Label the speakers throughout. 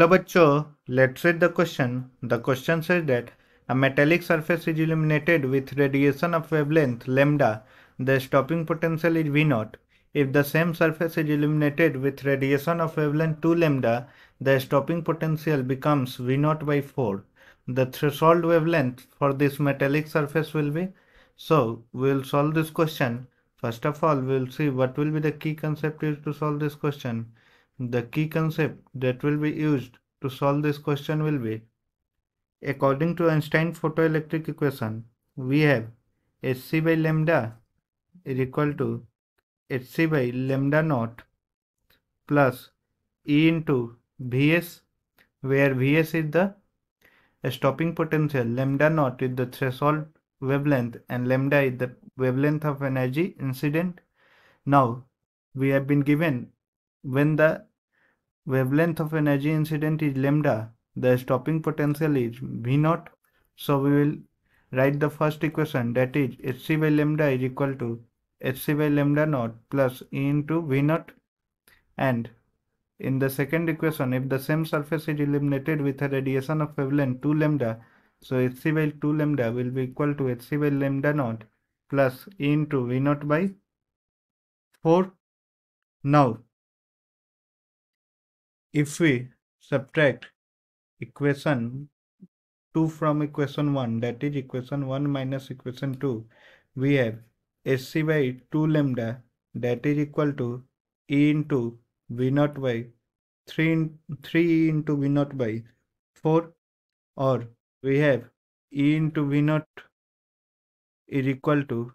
Speaker 1: Hello let's read the question. The question says that a metallic surface is illuminated with radiation of wavelength lambda. The stopping potential is V naught. If the same surface is illuminated with radiation of wavelength 2 lambda, the stopping potential becomes V naught by 4. The threshold wavelength for this metallic surface will be. So we will solve this question. First of all, we will see what will be the key concept to solve this question. The key concept that will be used to solve this question will be according to Einstein photoelectric equation we have Hc by lambda is equal to Hc by lambda naught plus E into Vs where Vs is the stopping potential lambda naught is the threshold wavelength and lambda is the wavelength of energy incident. Now we have been given when the wavelength of energy incident is lambda, the stopping potential is V naught. So we will write the first equation that is Hc by lambda is equal to Hc by lambda naught plus E into V naught and in the second equation if the same surface is illuminated with a radiation of wavelength 2 lambda so Hc by 2 lambda will be equal to Hc by lambda naught plus E into V naught by 4. Now if we subtract equation 2 from equation 1 that is equation 1 minus equation 2 we have Hc by 2 lambda that is equal to E into V naught by 3, 3 into V naught by 4 or we have E into V naught is equal to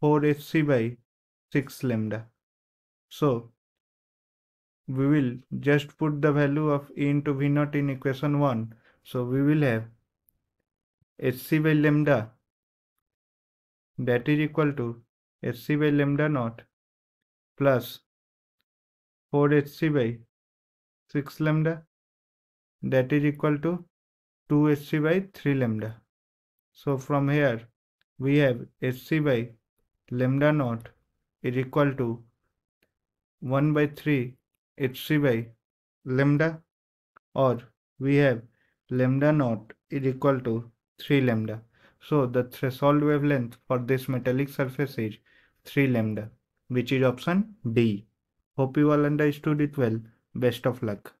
Speaker 1: 4 Hc by 6 lambda. So we will just put the value of E into V naught in equation 1. So we will have Hc by lambda that is equal to Hc by lambda naught plus 4 Hc by 6 lambda that is equal to 2 Hc by 3 lambda. So from here we have Hc by lambda naught is equal to 1 by 3 Hc by lambda or we have lambda naught is equal to 3 lambda. So the threshold wavelength for this metallic surface is 3 lambda which is option D. Hope you all understood it well. Best of luck.